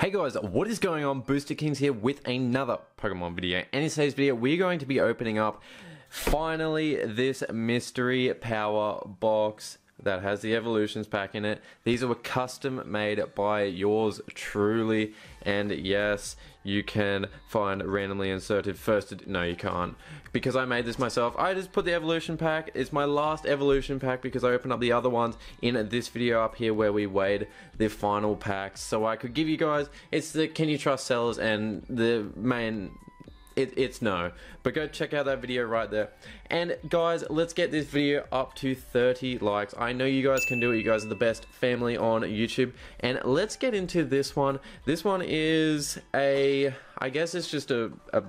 Hey guys, what is going on? Booster Kings here with another Pokemon video. And in today's video, we're going to be opening up finally this mystery power box that has the evolutions pack in it. These were custom made by yours truly. And yes, you can find randomly inserted first. No, you can't. Because I made this myself, I just put the evolution pack. It's my last evolution pack because I opened up the other ones in this video up here where we weighed the final packs. So I could give you guys, it's the Can You Trust Sellers and the main it, it's no. But go check out that video right there. And guys, let's get this video up to 30 likes. I know you guys can do it. You guys are the best family on YouTube. And let's get into this one. This one is a, I guess it's just a, a,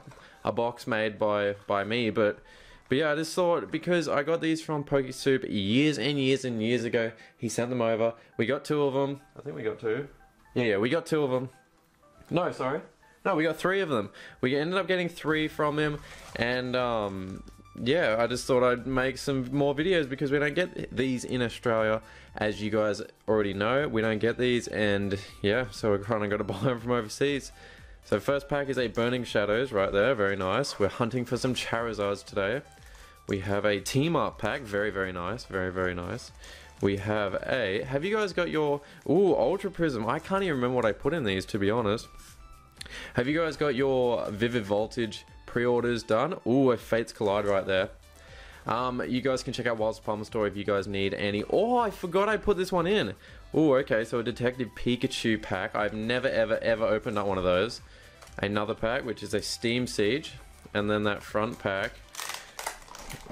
a box made by, by me, but but yeah, I just thought because I got these from PokeSoup years and years and years ago. He sent them over. We got two of them. I think we got two. Yeah, yeah, we got two of them. No, sorry. No, we got three of them. We ended up getting three from him, and um, yeah, I just thought I'd make some more videos because we don't get these in Australia, as you guys already know. We don't get these, and yeah, so we're kind of got to buy them from overseas. So first pack is a Burning Shadows right there, very nice. We're hunting for some Charizards today. We have a Team Up pack, very, very nice, very, very nice. We have a, have you guys got your, ooh, Ultra Prism. I can't even remember what I put in these, to be honest. Have you guys got your Vivid Voltage pre-orders done? Ooh, a Fates Collide right there. Um, you guys can check out Wild's Palmer Store if you guys need any. Oh, I forgot I put this one in. Oh, okay, so a Detective Pikachu pack. I've never, ever, ever opened up one of those. Another pack, which is a Steam Siege. And then that front pack.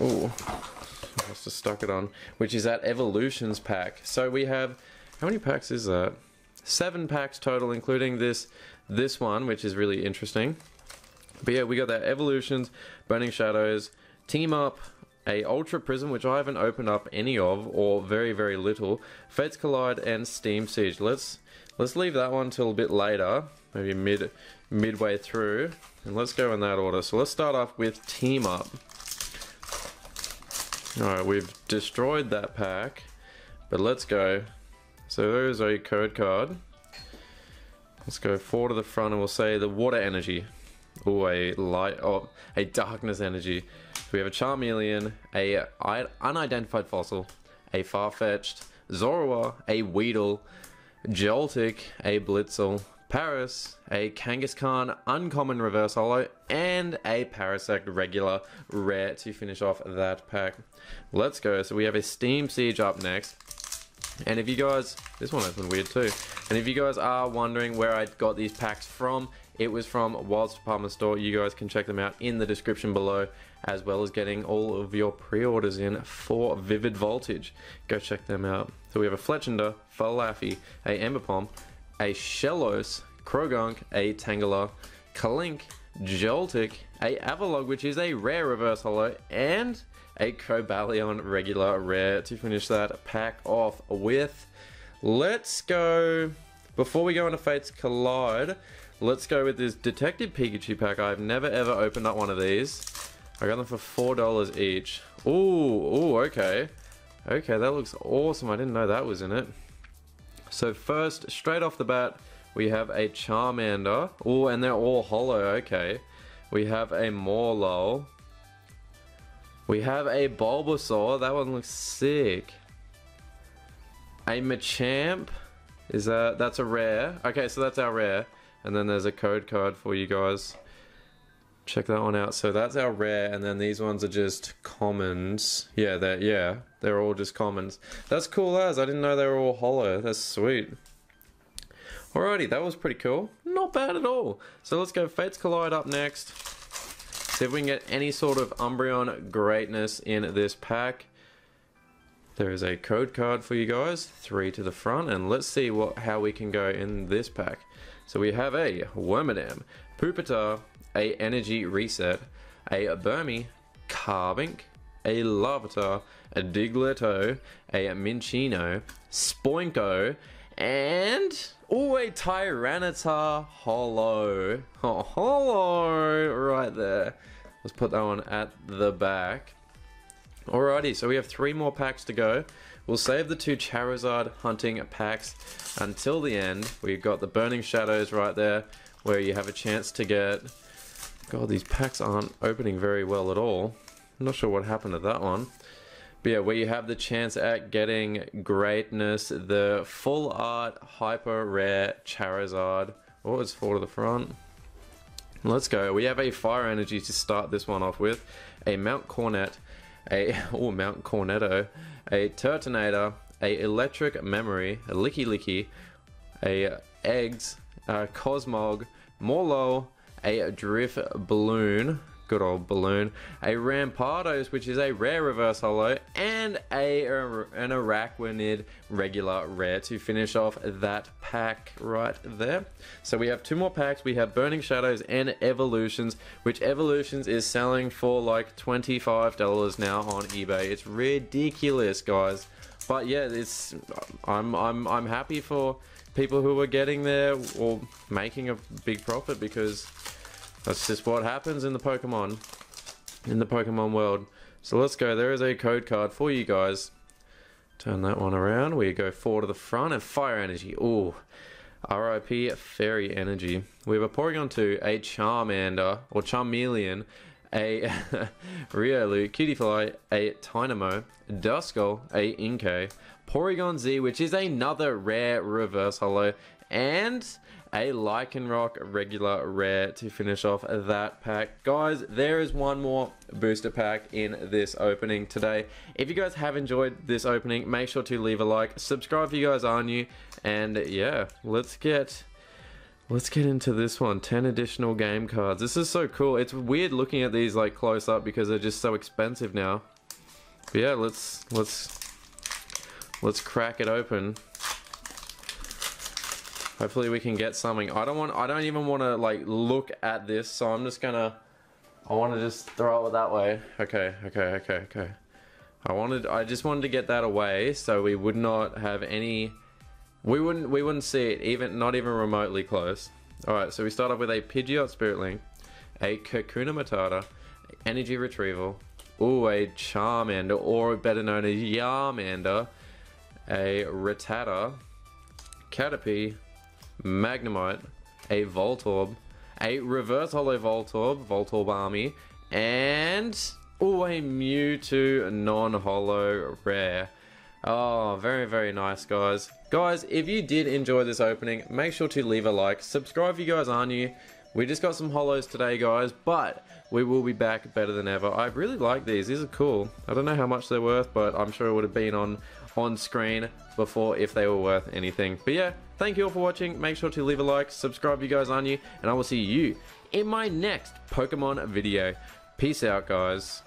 Ooh, I must have stuck it on. Which is that Evolutions pack. So we have, how many packs is that? Seven packs total, including this this one, which is really interesting. But yeah, we got that Evolutions, Burning Shadows, Team Up, a Ultra Prism, which I haven't opened up any of, or very, very little, Fates Collide, and Steam Siege. Let's let's leave that one till a bit later, maybe mid midway through, and let's go in that order. So let's start off with Team Up. Alright, we've destroyed that pack, but let's go. So there's a code card. Let's go four to the front and we'll say the water energy. Oh, a light, oh, a darkness energy. So we have a Charmeleon, a unidentified fossil, a Farfetch'd, Zorua, a Weedle, Joltik, a Blitzle, Paras, a Kangaskhan Uncommon Reverse Holo, and a Parasect Regular Rare to finish off that pack. Let's go. So we have a Steam Siege up next. And if you guys, this one opened weird too. And if you guys are wondering where I got these packs from, it was from Wild's Department Store. You guys can check them out in the description below, as well as getting all of your pre-orders in for Vivid Voltage. Go check them out. So we have a Fletchinder, Falafi, a Emberpom, a Shellos, Croagunk, a Tangela, Klink, Joltik, a Avalugg which is a rare reverse holo, and a Cobalion regular rare to finish that pack off with. Let's go, before we go into Fates Collide, let's go with this Detective Pikachu pack. I've never ever opened up one of these. I got them for $4 each. Ooh, ooh, okay. Okay, that looks awesome. I didn't know that was in it. So first, straight off the bat, we have a Charmander. Oh, and they're all hollow, okay. We have a Morelull. We have a Bulbasaur. That one looks sick. A Machamp. Is that, that's a rare. Okay, so that's our rare. And then there's a code card for you guys. Check that one out. So that's our rare, and then these ones are just commons. Yeah, they're, yeah, they're all just commons. That's cool as. I didn't know they were all hollow. That's sweet. Alrighty, that was pretty cool. Not bad at all. So let's go Fates Collide up next. See if we can get any sort of Umbreon greatness in this pack. There is a code card for you guys, three to the front, and let's see what how we can go in this pack. So we have a Wormadam, Pupitar, a Energy Reset, a Burmy, Carbink, a Larvitar, a Diglett, a Minccino, Spoinko, and oh, a Tyranitar Holo. Oh, holo right there. Let's put that one at the back. Alrighty, so we have three more packs to go. We'll save the two Charizard hunting packs until the end. We've got the Burning Shadows right there, where you have a chance to get... God, these packs aren't opening very well at all. I'm not sure what happened to that one. But yeah, where you have the chance at getting greatness, the full art hyper rare Charizard. Oh, what was four to the front? Let's go. We have a fire energy to start this one off with. A Mount Cornet, a oh Mount Cornetto, a Turtonator, a Electric Memory, a Lickilicky, a Eggs, a Cosmog, Morlo, a Drift Balloon, good old balloon, a Rampardos, which is a rare reverse holo, and a er, an Araquanid regular rare to finish off that pack right there. So we have two more packs. We have Burning Shadows and Evolutions, which Evolutions is selling for like $25 now on eBay. It's ridiculous, guys. But yeah, it's I'm I'm I'm happy for people who are getting there or making a big profit because that's just what happens in the Pokemon, in the Pokemon world. So let's go. There is a code card for you guys. Turn that one around. We go four to the front and Fire Energy. Ooh. RIP Fairy Energy. We have a Porygon 2, a Charmander, or Charmeleon, a Riolu, Cutiefly, a Tynamo, Duskull, a Inkay, Porygon Z, which is another rare reverse holo, and a Lycanroc regular rare to finish off that pack. Guys, there is one more booster pack in this opening today. If you guys have enjoyed this opening, make sure to leave a like, subscribe if you guys are new, and yeah, let's get... Let's get into this one. 10 additional game cards. This is so cool. It's weird looking at these like close up because they're just so expensive now. But yeah, let's let's let's crack it open. Hopefully we can get something. I don't want I don't even want to like look at this, so I'm just gonna I want to just throw it that way. Okay, okay, okay, okay. I wanted I just wanted to get that away so we would not have any we wouldn't we wouldn't see it even not even remotely close. Alright, so we start off with a Pidgeot Spirit Link, a Kakuna Matata, Energy Retrieval, ooh, a Charmander, or better known as Yarmander, a Rattata, Caterpie, Magnemite, a Voltorb, a Reverse Holo Voltorb, Voltorb Army, and oh, a Mewtwo non-holo rare. Oh, very, very nice, guys. Guys, if you did enjoy this opening, make sure to leave a like. Subscribe if you guys are new. We just got some hollows today, guys, but we will be back better than ever. I really like these. These are cool. I don't know how much they're worth, but I'm sure it would have been on on screen before if they were worth anything. But yeah, thank you all for watching. Make sure to leave a like, subscribe if you guys are new, and I will see you in my next Pokemon video. Peace out, guys.